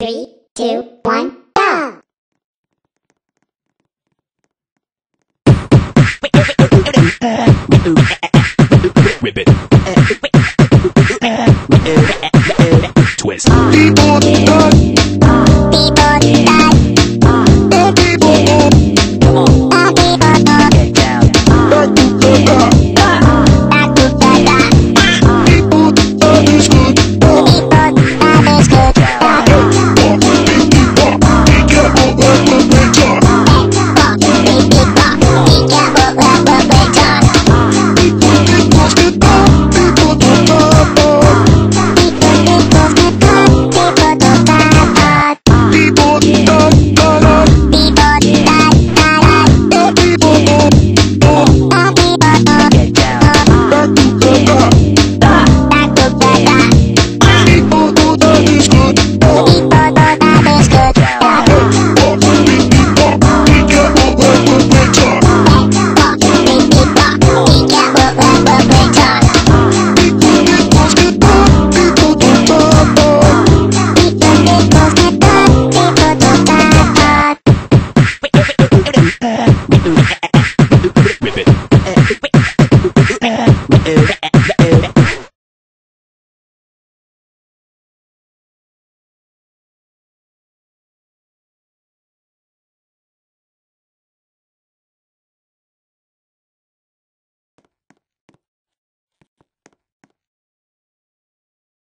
Three, two, one, go! Ribbit. Twist.